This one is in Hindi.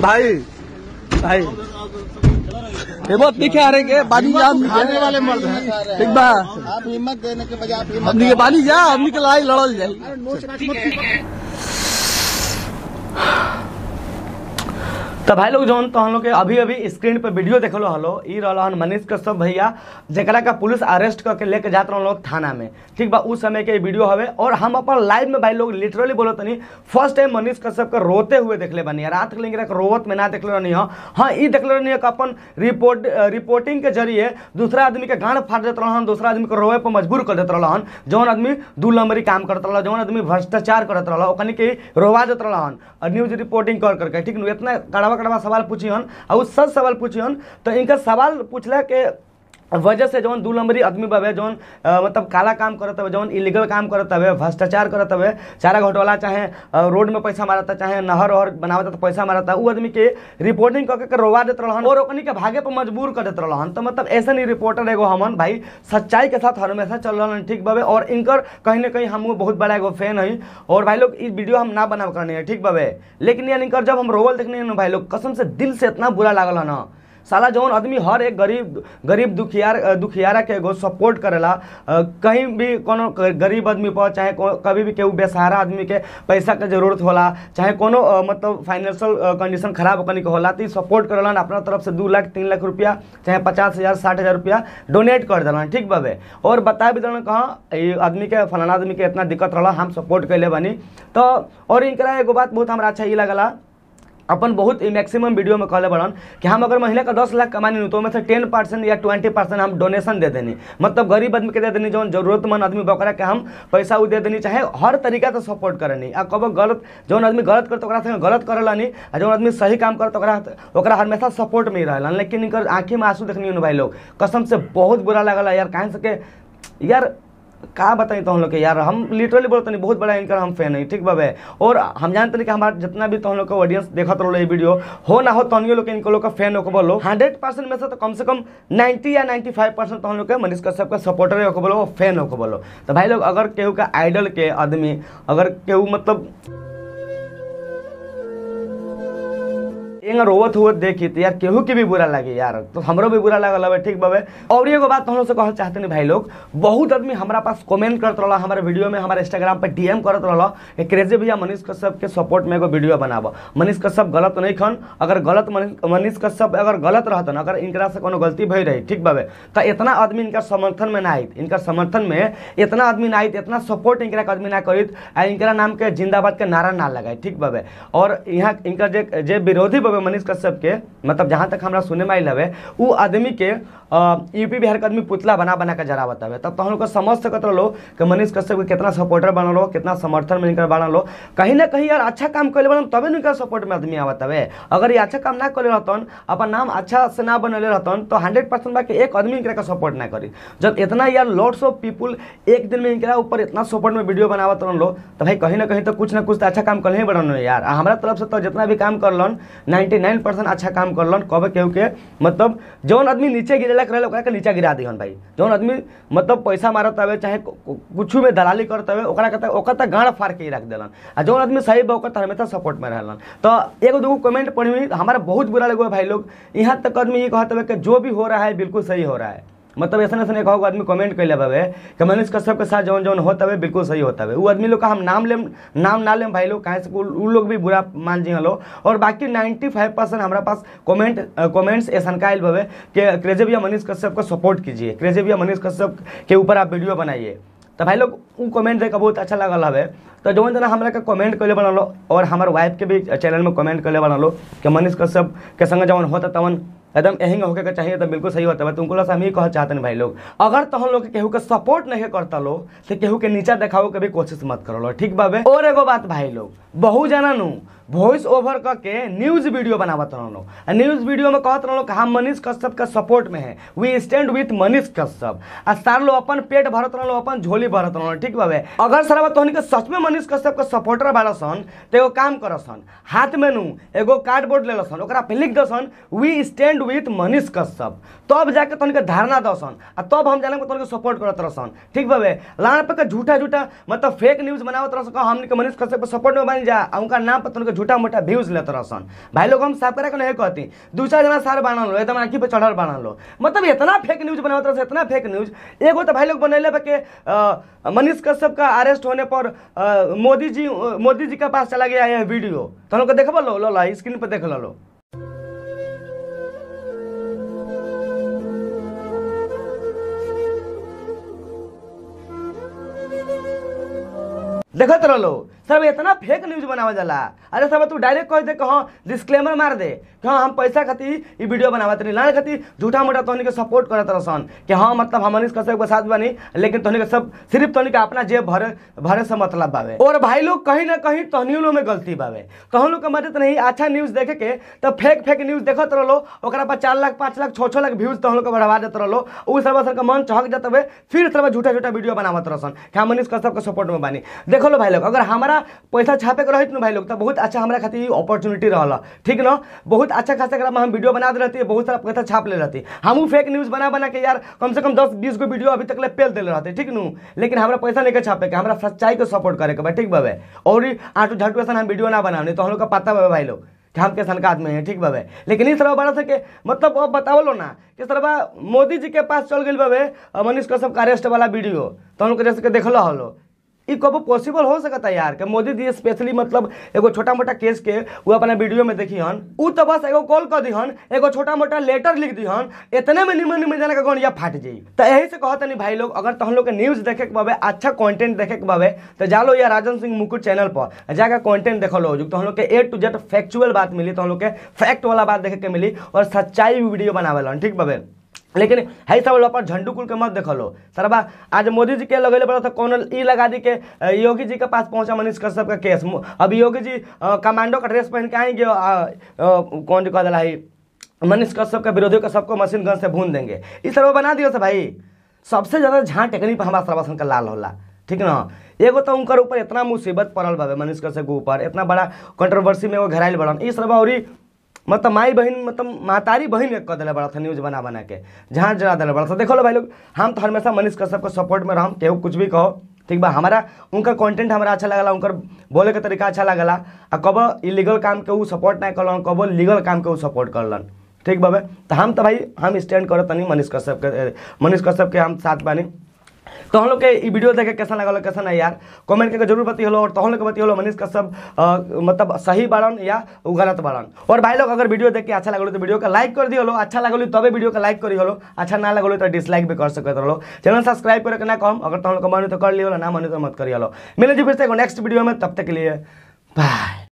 भाई भाई। हिम्मत दिखे आ रहे के बानी जा खाने वाले मर्द हैं। ठीक बा आप हिम्मत देने के बजाय आप हिम्मत बानी जा हमनी के लड़ाई लड़ल जाई तो भाई लोग जौन तो हम लोग के अभी अभी स्क्रीन पर वीडियो देखलो हलो, ई रहला हन मनीष कश्यप भैया जरा का पुलिस अरेस्ट करके लेके जात रहल लोग थाना में। ठीक बा उस समय के वीडियो हवे, और हम अपन लाइव में भाई लोग लिटरली बोलो तनी फ़र्स्ट टाइम मनीष कश्यप के रोते हुए देखले बनी रात के लेकर रोवत में ना देखले रहनी, हो। हाँ ई देखले रहनी कि अपन रिपोर्ट रिपोर्टिंग के ज़रिए दूसरा आदमी के गांड फाड़ देत रहन दूसरा आदमी के रोवे पर मजबूर कर देते रहन जौन आदमी दू नंबरी काम करते रहल, जौन आदमी भ्रष्टाचार करते रहल, ओकनी के रोवा देते रहन न्यूज़ रिपोर्टिंग कर करके ठीक इतना कड़वा कड़वा सवाल पूछियन और उ सच सवाल पूछी हन तो इनका सवाल पूछला के वजह से जौन दू नंबरी आदमी बाबे जौन मतलब काला काम करत हवे जौन इलीगल काम करत हवे भ्रष्टाचार करत हवे चारा घोटाला चाहे रोड में पैसा मारता चाहे नहर वहर बनावता तो पैसा मारता उ आदमी के रिपोर्टिंग करके रोवा देते रहन और ओकनी के भागे पर मजबूर कर देते रहन तो मतलब ऐसा नहीं रिपोर्टर एगो हमन, भाई, सच्चाई के साथ हमेशा चल रहन ठीक बाबे और इनकर कहीं ना कहीं हम बहुत बड़ा एगो फ़ैन है और भाई लोग इस वीडियो हम ना बनाव करनी ठीक बाबे लेकिन यार इनकर जब हम रोवल देखने भाई लोग, कसम से दिल से इतना बुरा लागल है ना साला जौन आदमी हर एक गरीब गरीब दुखियार दुखियारा के एगो सपोर्ट करेला कहीं भी कोनो गरीब आदमी पर, चाहे कभी भी केहू बेसहारा आदमी के पैसा के ज़रूरत होला, चाहे कोनो मतलब फाइनेंशियल कंडीशन खराब ओकनी के होला तो सपोर्ट करेलन अपना तरफ़ से दू लाख, तीन लाख रुपया, चाहे पचास हज़ार, साठ हज़ार रुपया डोनेट कर देलन ठीक बाबे? और बता भी देलन कहाँ आदमी के, फलाना आदमी के इतना दिक्कत रहा हम सपोर्ट कैले बनी। तो और इनकरा एगो बात बहुत हमारा अच्छा ये लगला अपन बहुत मैक्सिमम वीडियो में कहले बड़न कि हम अगर महीने का दस लाख कमानी तो से टेन परसेंट या ट्वेंटी परसेंट हम डोनेशन दे देनी। मतलब गरीब आदमी के दे देनी, जौन जरूरतमंद आदमी बकरा के हम पैसा उ दे देनी, चाहे हर तरीका से सपोर्ट करनी आ कब गलत, जौन आदमी गलत करत संगे गलत करेलानी आ जौन आदमी सही काम करत, ओकरा हमेशा सपोर्ट में ही रहलन लेकिन इनकर आँखें में आँसू देखनी भाई लोग। कसम से बहुत बुरा लगला यार, काहे से के, यार का बताई तो हम लोग के? यार, हम लिटरली बोलते नहीं, बहुत बड़ा इनका हम फ़ैन है, ठीक बाबे? और हम जानते नहीं कि हमारा जितना भी तो हम लोग का ऑडियंस देखा तो ये वीडियो हो ना हो तो लोग इनको लोग का फ़ैन हो बोलो। हंड्रेड परसेंट में से तो कम से कम नाइन्टी या नाइन्टी फाइव परसेंट तो लोग के मनीष कश्यप का सपोर्टर हो बोलो फ़ैन हो बोलो। तो भाई लोग, अगर केहू का आइडल के आदमी, अगर केहू मतलब एँगा रोवत हुआ देखी तो यार केहू के भी बुरा लगे यार? तो हमरो भी बुरा लगल हवे, ठीक बाबे और एगो बात हम लोग से कहल चाहते नहीं भाई लोग, बहुत आदमी हमारा पास कमेंट करते रहला, हमारे वीडियो में, हमारे इंस्टाग्राम पर डीएम करत रहला कि क्रेजी भैया, मनीष कश्यप के सपोर्ट में एगो वीडियो बनाब। मनीष कश्यप गलत नहीं खन, अगर गलत मनीष- कश्यप अगर गलत रहतन, अगर इनकरा से कोनो गलती भई रही, ठीक बाबे तो इतना आदमी इनका समर्थन में ना आइत इनका समर्थन में इतना आदमी ना आइत इतना सपोर्ट इनका आदमी ना करित, आ इनकरा नाम के जिंदाबाद के नारा ना लगाए ठीक बाबे और यहाँ इनका जे जे विरोधी बाबे मनीष कश्यप के मतलब जहाँ तक हमरा सुने में आइल हवे, उ आदमी के यूपी बिहार के आदमी पुतला बना बना के जरावत हवे। तब तो हम लोग समझ सकत रहो कि मनीष कश्यप के कितना सपोर्टर बनल हो कितना समर्थन में इनकर बनल हो कहीं ना कहीं यार अच्छा काम कैले बनल तबे न इनका सपोर्ट में आदमी आवत हवे। अगर ये अच्छा काम ना करे रहतन, अपन नाम अच्छा से ना बनले रहतन तो हंड्रेड परसेंट बाकी एक आदमी इनकरा का सपोर्ट ना करी। जब इतना यार लॉट्स ऑफ़ पीपुल एक दिन में इनकरा ऊपर इतना सपोर्ट में वीडियो बनावत रहन लो तो भाई कहीं ना कहीं तो कुछ ना कुछ तो अच्छा काम कर ही बनल यार। हमारा तरफ़ से तो जितना भी काम करलन 99% अच्छा काम करलन कब केहू के मतलब जौन आदमी नीचे गिरेला करेला, ओकरा के नीचे गिरा दिहन भाई। जौन आदमी मतलब पैसा मारत हवे, चाहे कुछ में दलाली करत हवे, ओकरा के ओकर तक गाड़ फाड़ के रख देलन। आ जौन आदमी सही बा, ओकर हमेशा सपोर्ट में रहलन। तो एगो दूगो कमेंट पढ़ी हमारा बहुत बुरा लगे भाई लोग। यहाँ तक आदमी ये कहते हुए कि जो भी हो रहा है, बिल्कुल सही हो रहा है। मतलब ऐसा ऐसा एक आदमी कमेंट कैले बाबे कि मनीष कश्यप के साथ जौन जौन होता है बिल्कुल सही होता है वो आदमी लोग का हम नाम ले नाम ना लेम भाई लोग, काहे से उ उ लोग भी बुरा मान जी लो और बाकी 95 परसेंट हमारा पास कमेंट कमेंट्स ऐसा का बाबे कि क्रेजी भैया मनीष कश्यप को सपोर्ट कीजिए। क्रेजी भैया मनीष कश्यप के ऊपर आप वीडियो बनाइए। तो भाई लोग, उ कमेंट देख के बहुत अच्छा लगल हवे। तो जौन जना हमरा कमेंट कैले बनलो और हमार वाइफ के भी चैनल में कमेंट कैले बनलो कि मनीष कश्यप के संग जवन होता तवन एकदम यही होके के चाहिए तो बिल्कुल सही होता है। तुमको हम ही कह चाहते भाई लोग। अगर तो हम लोग केहू के सपोर्ट नहीं करता लो तो केहू के नीचा देखाओ के भी कोशिश मत करो लो। ठीक बाबे? और एगो बात भाई लोग बहु जाना नु वॉइस ओवर करके न्यूज़ वीडियो बनावत रहलो न्यूज़ वीडियो में कहत रहलो कि हम मनीष कश्यप के सपोर्ट में है। We stand with Manish Kashyap. आ सार लो अपन पेट भरत रहलो, अपन झोली भरत रहलो, ठीक बाबे? अगर सारा तोहनी के सच में मनीष कश्यप के सपोर्टर बाड़ा सन तो एगो काम करसन, हाथ में नु एगो कार्डबोर्ड ले सन ओकरा पे लिख दसन we stand with Manish Kashyap. तब जाके तोहनी के धारणा दसन, आ तब हम जाने तोहनी के सपोर्ट करत रहसन। ठीक बाबे? लाना पे झूठा झूठा मतलब फेक न्यूज़ बनावत रह हमनी के मनीष कश्यप के सपोर्ट में बन जा उनका नाम पर के झूठा मोटा व्यूज़ लेते रहसन। भाई लोग, हम साफ़ करे के कहती दूसरा जना सार बानल लो एकदम आंखी पे चढ़ल बानल लो। मतलब इतना फेक न्यूज़ बनावत रहे इतना फेक न्यूज़ एगो तो भाई लोग बनैले के मनीष कश्यप का अरेस्ट होने पर मोदी जी मोदी जी के पास चला गया है वीडियो तो हम लोग देखबो लो लो स्क्रीन पे देख लो देखत रहो सब इतना फेक न्यूज़ बनावा जाला। अरे सब तू डायरेक्ट कह दे कि हाँ डिस्क्लेमर मार दे कि हाँ हम पैसा खातिर ई वीडियो बनावत रही लाने खातिर झूठा मोटा तोहनी के सपोर्ट करत रहसन। कि हाँ मतलब हम कश्यप के साथ बनी, लेकिन तोहनी के सब, सिर्फ़ तोहनी के अपना जेब भरे भरे से मतलब बावे। और भाई लोग कहीं ना कहीं तोहनी लोग में गलती बावे। तोहन लोग के मदद नहीं अच्छा न्यूज़ देखे के तो फेक फेक न्यूज़ देखत रहो ओकरा पर चार लाख, पाँच लाख छः छः लाख व्यूज़ तोहन लोग के बढ़ावा देते रहो उ सब सर के मन चहक जाते हुए फिर सब झूठा झूठा वीडियो बनावत रहसन, कि हम कश्यप के सपोर्ट में बनी। देखो लो भाई लोग, अगर हमारा पैसा छापे के रहित भाई लोग तो बहुत अच्छा हमारा खातिर अपॉर्चुनिटी रहला। ठीक न? बहुत अच्छा खासा एकरा हम वीडियो बना दे रहती बहुत सारा पैसा छाप ले रहती हमू फेक न्यूज़ बना बना के यार, कम से कम दस, बीस गो वीडियो अभी तक ले पेल देले रहते, ठीक नु? लेकिन हमरा पैसा नहीं छापे के, हमारा सच्चाई को सपोर्ट करे के ठीक बाबे? और आटू झाटू ऐसा हम वीडियो ना बनाने तो हम लोग का पता बाबे भाई लोग हम के का आदमी है, ठीक बाबे? लेकिन इस तरह बड़ा सके मतलब अब बतावलो ना, कि तरह मोदी जी के पास चल गई बाबे मनीष कश्यप का अरेस्ट वाला वीडियो तो हम लोग जैसे देखलो हलो। ई कबो पॉसिबल हो सकता है यार? कि मोदी जी स्पेशली मतलब एगो छोटा मोटा केस के वो अपना वीडियो में देखी हन, उ तो बस एगो कॉल कर दिहन एगो छोटा मोटा लेटर लिख दिहन इतने में निमन निमन जाने का गणिया फाट जाई। तो यही से कहता नहीं भाई लोग, अगर तहन लोग के न्यूज़ देखे के बाबे अच्छा कंटेंट देखे के बाबे तो जा लो या राजन सिंह मुकुट चैनल पर जाकर कंटेंट देखो लो जो तो लोग के ए टू जेड फैक्चुअल बात मिली तो हम लोग के फैक्ट वाला बात देखे के मिली, और सच्चाई वीडियो बनावे ठीक बाबे? लेकिन है सब लोग पर झंडू कुल के मत देख लो सरबा आज मोदी जी के लगेले पड़ा था कौन ई लगा दी के योगी जी के पास पहुँचा मनीष कश्यप का केस। अभी योगी जी कमांडो का ड्रेस पहन के आएँगे कौन जो कह दिला मनीष कश्यप का विरोधियों का सबको मशीन गन से भून देंगे। इस तरह बना दियो से भाई। सबसे ज़्यादा झां टेकनी पर हमारा सर्वासन का लाल होला। ठीक ना? एगो तो उनकर ऊपर इतना मुसीबत पड़ल बाबे मनीष कश्यप के ऊपर। इतना बड़ा कंट्रोवर्सी में वो घेराइल बड़न। इस तरह और मतलब माई बहन मतलब मातारी बहन एक कह दिले बड़ा था न्यूज़ बना बना के। जहाँ जरा दिले बड़ा था देखो लो भाई लोग, हम तो हमेशा मनीष कश्यप के सपोर्ट में रहम केहू कुछ भी कहो, ठीक बा? हमारा, उनका कंटेंट हमारा अच्छा लगला उनकर बोले के तरीका अच्छा लगला। आ कब इलीगल काम के ऊ सपोर्ट नहीं करलन, कब लीगल काम के ऊ सपोर्ट करलन, ठीक बाबे तो हम तो भाई, हम स्टैंड करत मनीष कश्यप के, मनीष कश्यप के हम साथ बानी। तो हम लोग के वीडियो देखे कैसा लगल कैसा नहीं यार? कमेंट करके ज़रूर बती हलो और तो हम लोग के बती हलो मनीष कश्यप मतलब सही बाड़न या गलत बाड़न और भाई लोग, अगर वीडियो देख के अच्छा लगलो तो वीडियो का लाइक कर दियो अच्छा लगलो तबे वीडियो का लाइक करी हलो अच्छा ना लगलो तो डिसलाइक भी कर सकते रहो चैनल सब्सक्राइब करके ना कम, अगर तो हम लोग मन हो तो कर लियो ना मन तो मत करियो मिले जी फिर से नेक्स्ट वीडियो में, तब तक के लिए बाय